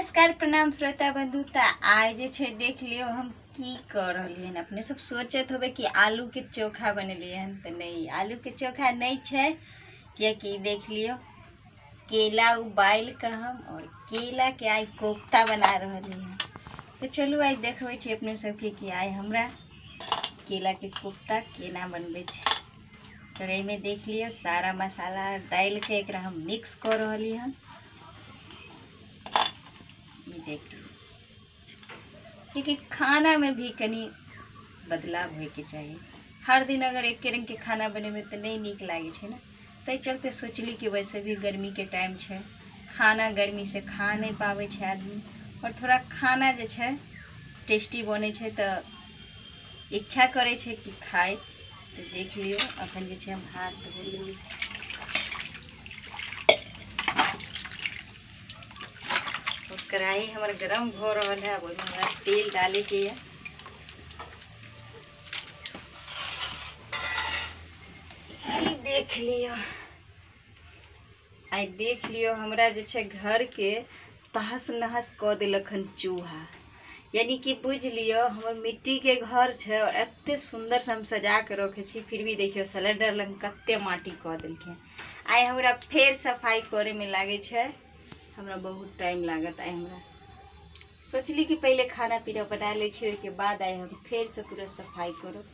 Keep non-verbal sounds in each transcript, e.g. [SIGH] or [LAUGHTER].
नमस्कार, प्रणाम श्रोता बंधु। तो आज देख लियो हम की रहलियै हन। अपने सब सोचैत होबै कि आलू के चोखा बनेलियै हन तऽ नहि आलू के चोखा नहि छै, कियाकि देख लियो, केला उबालि कऽ हम और केला के आइ कोफ्ता बना रहलियै हन। तऽ चलू, आइ देखबै छी अपने सबके कि आइ हमरा केला के कोफ्ता केना बनबै तऽ एहिमे देख लियो, सारा मसाला डालि के एकरा हम मिक्स कऽ रहली हन। ई देख लियौ क्योंकि खाना में भी कनी बदलाव होइके चाहिए। हर दिन अगर एक रंग के खाना बनेबै तऽ नहि नीक लागै ने। ताहि चलते सोचली कि वैसे भी गर्मी के टाइम है खाना गर्मी से खा नहीं छै आदमी। और थोड़ा खाना जो छै, टेस्टी बनै तऽ इच्छा करै कि खाइ तऽ देख लियो अखन जे हम हाथ धो तो कढ़ाई हमर गरम भऽ रहल है, अब हमरा तेल डाले के है देख लियौ। आइ देख लियौ हमरा जे घर के तहस नहस कऽ देलक हन चूहा। यानी कि बुझ लियौ, हमर मिट्टी के घर छै और एते सुंदर से हम सजा के रखे फिर भी देखियौ सिलेंडर लग कते माटी कऽ देलखिन। आइ हमरा फेर सफ़ाई करे में लागे छै। हमरा बहुत टाइम लागत आइ हमरा। सोचली कि पहले खाना पीना बना लै छी, ओहिके बाद आइ हम फिर से पूरा सफ़ाई करब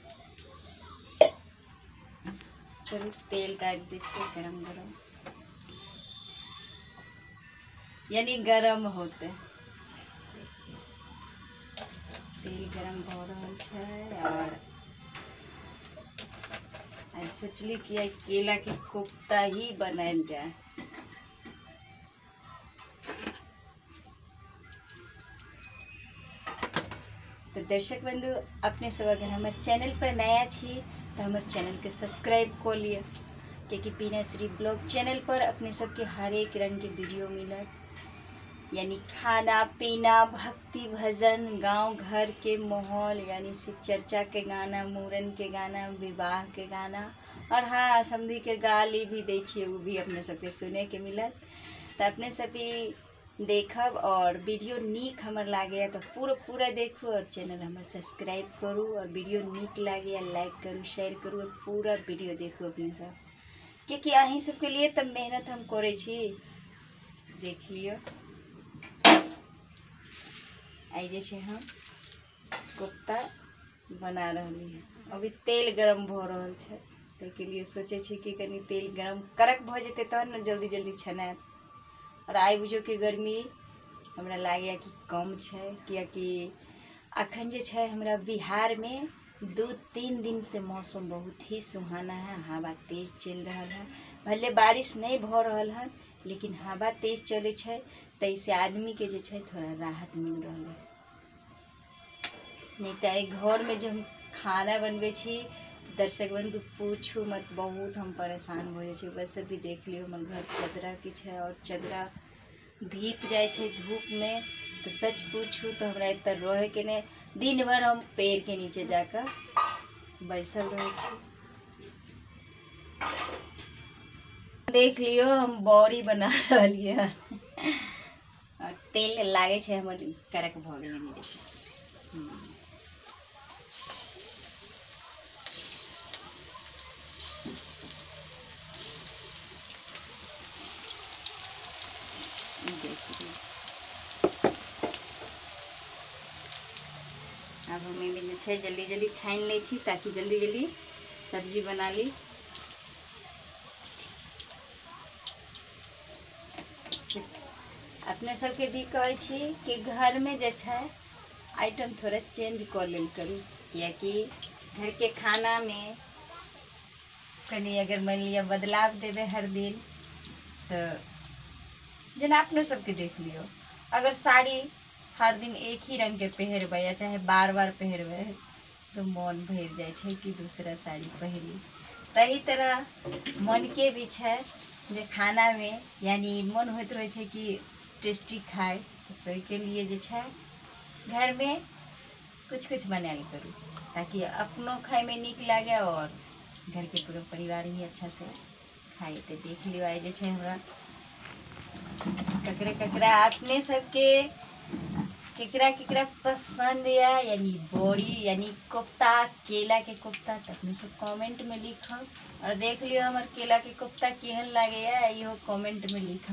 चलू, तेल डालि दै छियै गरम गरम यानी गरम होते। तेल गरम भऽ रहल छै और सोचली कि केला के कोफ्ता ही बनायल जाय। दर्शक बंधु, अपने सब अगर हमारे चैनल पर नया छी तो हमारे चैनल के सब्सक्राइब कर लिया, क्योंकि पीना श्री ब्लॉग चैनल पर अपने सबके हर एक रंग के वीडियो मिलत यानी खाना, पीना, भक्ति, भजन, गाँव, घर के माहौल, यानी शिव चर्चा के गाना मूरन के गाना, विवाह के गाना, और हाँ समधी के गाली भी दै वो भी अपने सबके सुने के मिलत। तऽ अपने सब भी देखब और वीडियो निक हमर लागैए तऽ पूरा पूरा देखू और चैनल हमर सब्सक्राइब करू और वीडियो निक लागैए लाइक करू, शेयर करू और पूरा वीडियो देखू अपने सब। कियाकि अहीं सबके लिए तऽ मेहनत हम करै छी। देख लियौ। आइ जे हम कोफ्ता बना रहली है। अभी तेल गरम भऽ रहल छै, ताहिके लिए सोचै कि कनि तेल गरम कड़क भऽ जेतै तहन ने जल्दी जल्दी छनायत और आइ बुझियौ कि गर्मी हमरा लागैए कि कम छै कियाकि अखन जे छै, हमरा बिहारमे दू तीन दिन से मौसम बहुत ही सुहाना है, हवा तेज चलि रहल है। भले बारिश नहीं भऽ रहल हन लेकिन हवा तेज चलै छै ताहिसँ आदमीके जे थोड़ा राहत मिल रहल। है नहीं तऽ एहि घरमे जे हम खाना बनबै दर्शक बंधु पूछू मत, बहुत हम परेशान हो छी वैसे भी देख लियौ, हमर घर चदरा के छै और चदरा धीप जाइ छै धूपमे। तऽ सच पूछू तऽ हमरा एतऽ रहैके नहि। दिन भर हम पेड़ के नीचे जाकर बैसल रहे देख लियौ, हम बड़ी बना [LAUGHS] हन और तेल लागै छै हमर कड़क भऽ गेलै। देखियौ। ई देख लियौ अब हम एहिमे जे छै जल्दी जल्दी छानि लै छी ताकि जल्दी जल्दी सब्ज़ी बना ली अपने सबके भी कहै छी कि घरमे जे छै आइटम थोड़ा चेंज कऽ लेल करू किएकि घरके खानामे कनि अगर मानि लिअ बदलाव देबै हर दिन, तऽ जेना अपने सबके देख लियो। अगर साड़ी हर दिन एक ही रंग के पहिरबै या चाहे बार बार पहिरबै तऽ मोन भरि जाइ छै कि दूसरा साड़ी पहिरी। तही तरह मन के भी छै जे खानामे, यानी मन होइत रहै छै कि टेस्टी खाय तो ओहिके लिए जे घर में कुछ कुछ बनायल करूँ, ताकि अपनो खायमे निक लगे और घर के पूरा परिवार ही अच्छा से खाए तो देख लियौ आइ जे ककरा ककरा अपने सबके। केकरा केकरा पसंद या यानी बड़ी यानी कोफ्ता, केला के कोफ्ता तो अपने सब कमेंट में लिखब और देख लियो हमारे केला के कोफ्ता केहन लागे या, इहो कमेंट में देख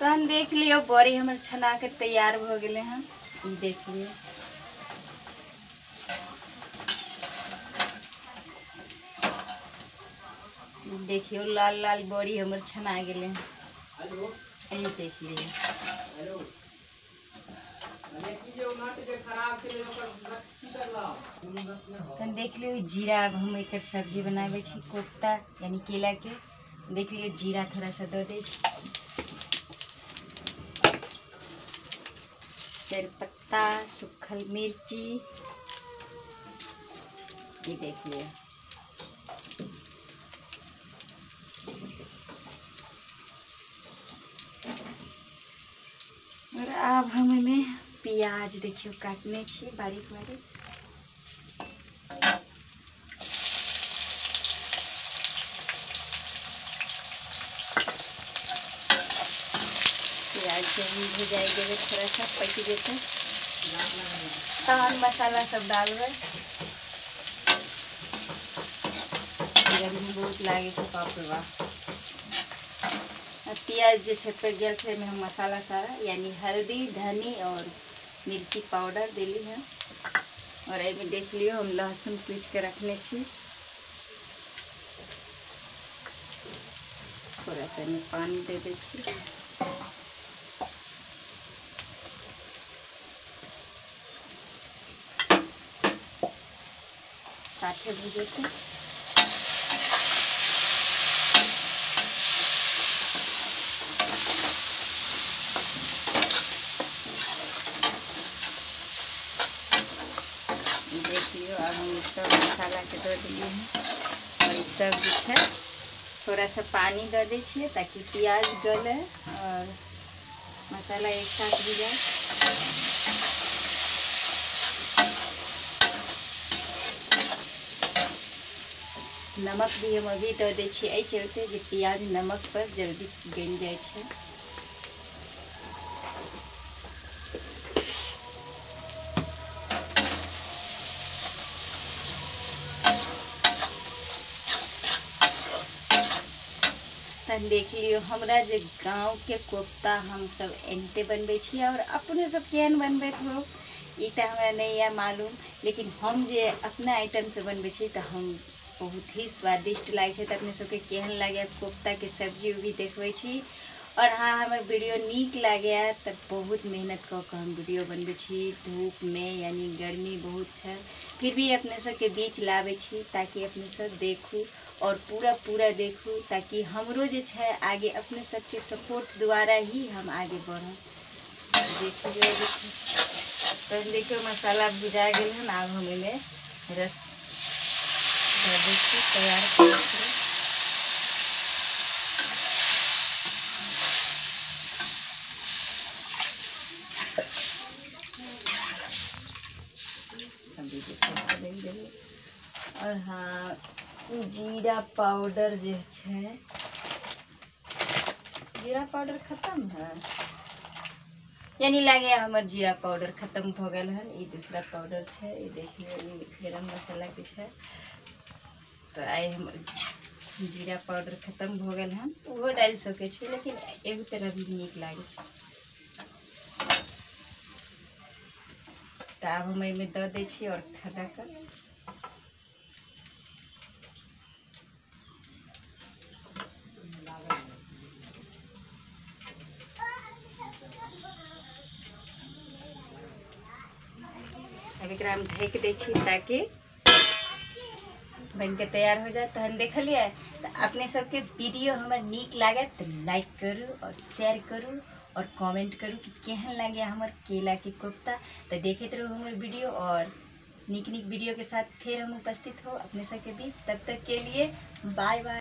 तहन देख लियो, बड़ी हमारे छना के तैयार भ गए हन। ई देख देखियो लाल लाल बड़ी हमर छना ई देख लियो तहन देख लियो जीरा अब हम एक सब्ज़ी बनाबै छी कोफ्ता यानी केला के। देख लियो जीरा थोड़ा सा दऽ दै तेजपत्ता सुखल मिर्ची। ये देखिए। और अब हम इन्हें प्याज देखियो काटने छे बारीक बारीक जब भुजाई देबै थोड़ा सा पकि जेतै तहन मसाला सब डालबै गर्मी बहुत लागै छै बाप रे बाप प्याज जे छै पकि गेल छै हम मसाला सारा यानी हल्दी धनी और मिर्ची पाउडर देली हँ। और एहिमे देख लियौ हम लहसुन पीस के रखने छी। थोड़ा सा पानी दे दै साथे भुजेतै देख लियो अब हम सब मसाला के दऽ दिए हैं। और ई सब छै थोड़ा सा पानी दै छियै ताकि प्याज गले और मसाला एक साथ भी जाए। नमक भी हम अभी दऽ दै छियै एहि चलते जे प्याज, नमक पर जल्दी गल जाइ छै। देख लियौ, हमरा जे गाँवके कोफ्ता हमसब एनते बनबै छियै और अपने सब केहन बनबैत हो ई तऽ हमरा नहि यऽ मालूम, लेकिन हम जे अपना आइटमसँ बनबै छी तऽ हम बहुत ही स्वादिष्ट लागै तऽ अपने सबके केहन लागैए कोफ्ताके सब्ज़ी उब्जी देखबै छी। और हाँ हमर वीडियो निक लागैए तऽ बहुत मेहनत कऽ कऽ हम वीडियो बनबै छी। धूपमे यानी गर्मी बहुत छै, फिर भी अपने सबके बीच लाबै ताकि अपने सब देखू और पूरा पूरा देखू, ताकि हमरो जे छै, आगे अपने सबके सपोर्ट द्वारा ही हम आगे बढ़ब। देखिए देखियो। मसाला भुजा गेल हन, आब हम एहिमे रस तैयार और हाँ जीरा पाउडर जे छै। जीरा पाउडर खत्म है? यानी लागैए हमर जीरा पाउडर खत्म गेल हन, ई दूसरा पाउडर देखियौ, ई गरम मसालाके छै तऽ आइ हमर जीरा पाउडर खत्म भऽ गेल हन। ओहो डालि सकै छी, लेकिन एगो तरह भी नीक लागै छै। तऽ आब हम एहिमे दऽ दै छी और खदा कर अब हम ढकि ताकि बन के तैयार हो जाए तहन देखलिए तो अपने सबके वीडियो हमारे निक लागे तो लाइक करूँ और शेयर करूँ और कमेंट करूँ कि केहन लगे हमारे केला के कोफ्ता। तो देखते रहो हमारे वीडियो और निक निक वीडियो के साथ फिर हम उपस्थित हो अपने सबके बीच। तब तक के लिए बाय बाय